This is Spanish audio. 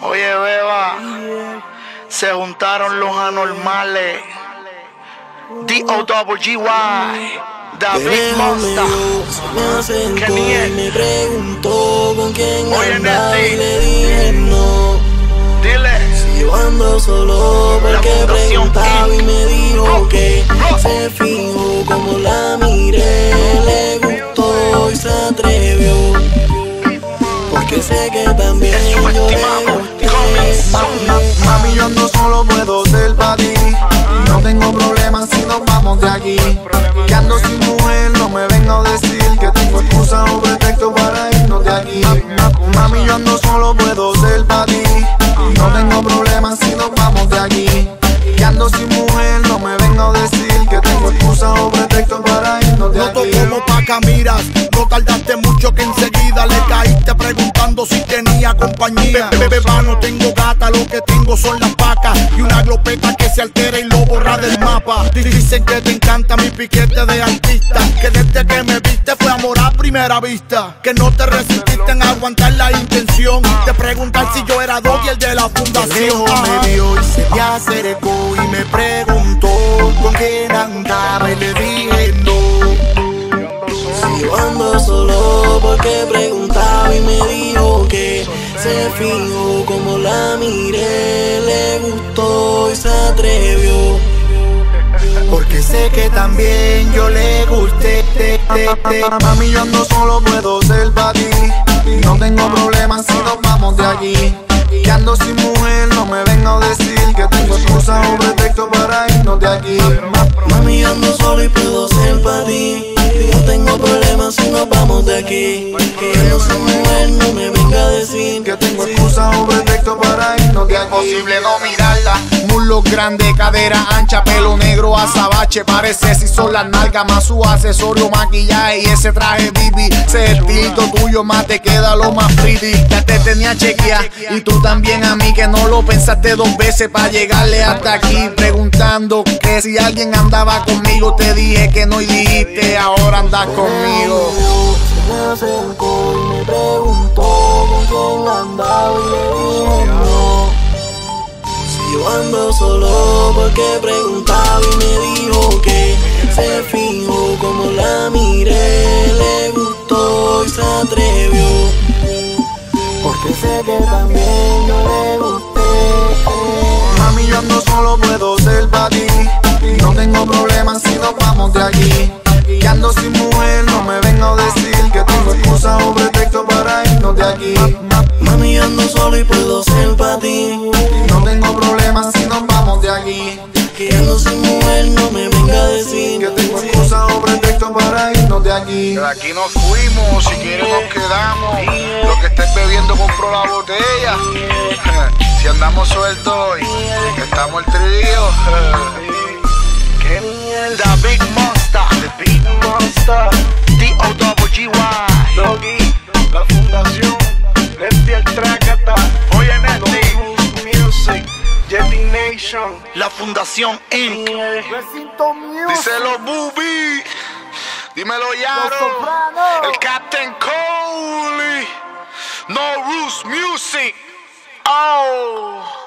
Oye, beba, se juntaron los anormales. D-O-G-Y, David Monsta, me me preguntó con quién Oye, andaba y le dije no. dile. Si yo ando solo porque preguntaba y me dijo que se fijó como la miré, le gustó y se atrevió. Porque sé que también yo Mami, yo no solo puedo ser para ti. No tengo problemas si nos vamos de aquí. Que ando sin mujer, no me venga a decir que tengo excusa o pretexto para irnos de aquí. Ma- Mami, yo no solo puedo ser para ti. No tengo problemas si nos vamos de aquí. Que ando sin mujer, no me venga a decir que tengo excusa o pretexto para irnos de aquí. como pa' miras, no tardaste preguntando si tenía compañía. Bebé, no tengo gata, lo que tengo son las vacas y una glopeta que se altera y lo borra del mapa. Dicen que te encanta mi piquete de artista, que desde que me viste fue amor a primera vista, que no te resististe en aguantar la intención de preguntar si yo era Doggy el de la fundación. Lejos me vio y se me acercó y me preguntó con quién andaba y le dije no. Si yo ando solo porque preguntaba y me dijo se fijó como la miré, le gustó y se atrevió. Porque sé que también yo le gusté. te, te, te. Mami, yo no solo puedo ser para ti. No tengo problemas si nos vamos de aquí. Que ando sin mujer, no me venga a decir que tengo excusa o pretexto para irnos de aquí. Ma- Mami, yo ando solo y puedo ser para ti. No tengo problemas si nos vamos de aquí. Que no soy mujer, no me venga a decir Que tengo excusa o pretexto para irnos de aquí. Imposible no mirarla. Muslos grandes, cadera ancha, pelo negro, azabache. Parece si son las nalgas más su accesorio, maquillaje y ese traje bibi Ese estilito tuyo más te queda lo más pretty. Ya te tenía chequear y tú también a mí Que no lo pensaste dos veces para llegarle hasta aquí. Preguntando que si alguien andaba conmigo Te dije que no y dijiste ahora andas conmigo Si yo ando solo porque preguntaba y me dijo que se fijó como la miré, le gustó y se atrevió. Porque sé que también aquí. De aquí nos fuimos, si quieres nos quedamos. Lo que estés bebiendo compró la botella. Si andamos sueltos hoy, estamos el trío. Qué mierda, Big Monster. The Big Monster. D-O-G-Y. Doggy, la fundación. Nesty el Tracata. Oye, Nesty. Music. Jetty Nation. La fundación Inc. Díselo, Bubi. Dímelo, Yaro. El Captain Coley. No Roots Music. Oh.